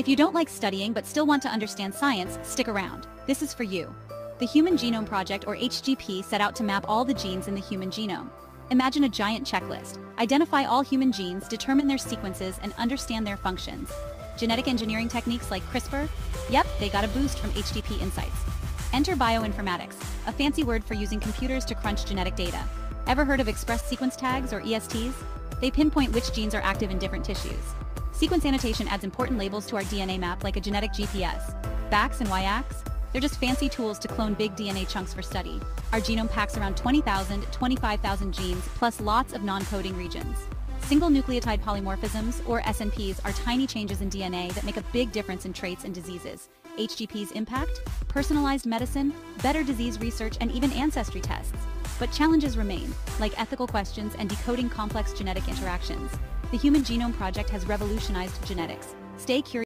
If you don't like studying but still want to understand science, stick around. This is for you. The Human Genome Project or HGP set out to map all the genes in the human genome. Imagine a giant checklist. Identify all human genes, determine their sequences, and understand their functions. Genetic engineering techniques like CRISPR? Yep, they got a boost from HGP Insights. Enter bioinformatics, a fancy word for using computers to crunch genetic data. Ever heard of express sequence tags or ESTs? They pinpoint which genes are active in different tissues. Sequence annotation adds important labels to our DNA map like a genetic GPS. BACs and YACs? They're just fancy tools to clone big DNA chunks for study. Our genome packs around 20,000, 25,000 genes, plus lots of non-coding regions. Single nucleotide polymorphisms, or SNPs, are tiny changes in DNA that make a big difference in traits and diseases. HGP's impact? Personalized medicine, better disease research, and even ancestry tests. But challenges remain, like ethical questions and decoding complex genetic interactions. The Human Genome Project has revolutionized genetics. Stay curious.